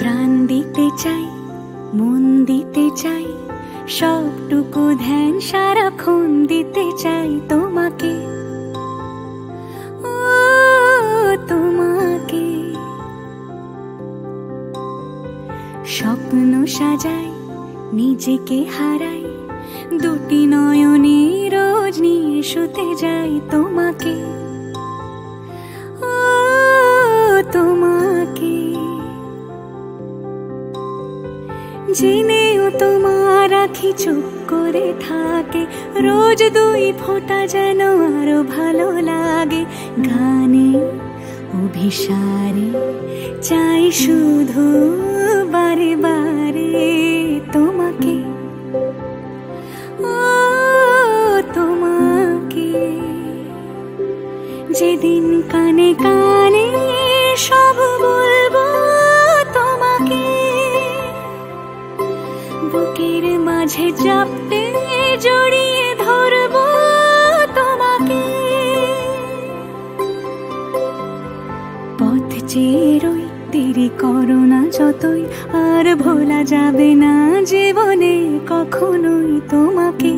প্রাণ দিতে চাই, মন দিতে চাই, সবটুকু ধ্যান সারাক্ষণ দিতে চাই তোমাকে। তোমাকে। স্বপ্ন সাজাই, নিজেকে হারাই, দুটি নয়নে রোজ নিয়ে শুতে যাই তোমাকে। জেনেও তোমার আখি চুপ করে থাকে। রোজ দুই ফোঁটা যেন আরও ভালো লাগে। গানে, অভিসারে, চাই শুধু বারে বারে তোমাকে। ও, তোমাকে। যেদিন কানে কানে সব বুকের মাঝে চাপতে জড়িয়ে ধরবো তোমাকে। পথ চেরই তেরি করোনা যতই, আর ভোলা যাবে না জীবনে কখনোই তোমাকে।